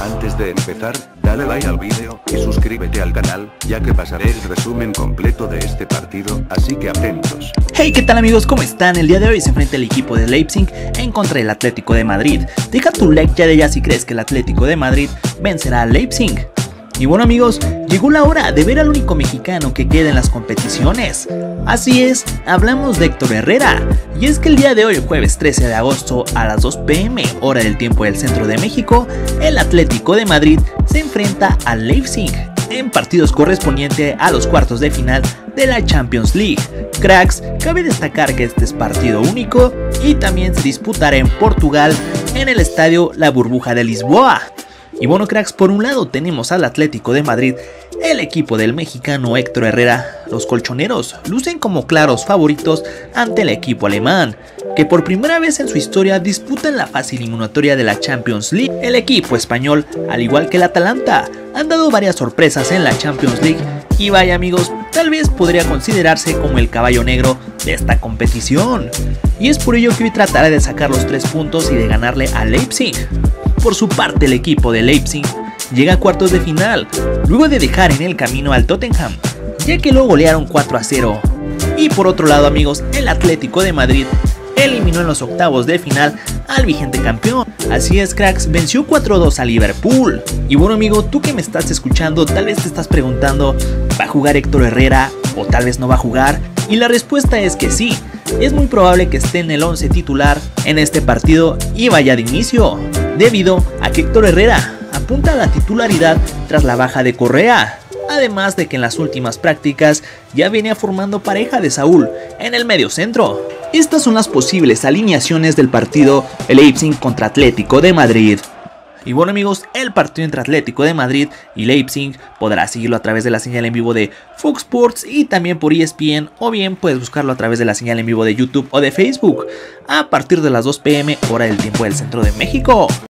Antes de empezar, dale like al vídeo y suscríbete al canal, ya que pasaré el resumen completo de este partido, así que atentos. Hey, ¿qué tal amigos? ¿Cómo están? El día de hoy se enfrenta el equipo de Leipzig en contra del Atlético de Madrid. Deja tu like ya de ya si crees que el Atlético de Madrid vencerá a Leipzig. Y bueno amigos, llegó la hora de ver al único mexicano que queda en las competiciones. Así es, hablamos de Héctor Herrera. Y es que el día de hoy, jueves 13 de agosto a las 2 pm, hora del tiempo del centro de México, el Atlético de Madrid se enfrenta al Leipzig en partidos correspondientes a los cuartos de final de la Champions League. Cracks, cabe destacar que este es partido único y también se disputará en Portugal en el estadio La Burbuja de Lisboa. Y bueno cracks, por un lado tenemos al Atlético de Madrid, el equipo del mexicano Héctor Herrera. Los colchoneros lucen como claros favoritos ante el equipo alemán, que por primera vez en su historia disputan la fase eliminatoria de la Champions League. El equipo español, al igual que el Atalanta, han dado varias sorpresas en la Champions League y vaya amigos, tal vez podría considerarse como el caballo negro de esta competición. Y es por ello que hoy trataré de sacar los tres puntos y de ganarle a Leipzig. Por su parte, el equipo de Leipzig llega a cuartos de final, luego de dejar en el camino al Tottenham, ya que lo golearon 4 a 0. Y por otro lado, amigos, el Atlético de Madrid eliminó en los octavos de final al vigente campeón. Así es, cracks, venció 4-2 a Liverpool. Y bueno, amigo, tú que me estás escuchando, tal vez te estás preguntando, ¿va a jugar Héctor Herrera o tal vez no va a jugar? Y la respuesta es que sí. Es muy probable que esté en el 11 titular en este partido y vaya de inicio debido a que Héctor Herrera apunta a la titularidad tras la baja de Correa. Además de que en las últimas prácticas ya venía formando pareja de Saúl en el medio centro. Estas son las posibles alineaciones del partido Leipzig contra Atlético de Madrid. Y bueno amigos, el partido entre Atlético de Madrid y Leipzig podrá seguirlo a través de la señal en vivo de Fox Sports y también por ESPN o bien puedes buscarlo a través de la señal en vivo de YouTube o de Facebook a partir de las 2 pm hora del tiempo del centro de México.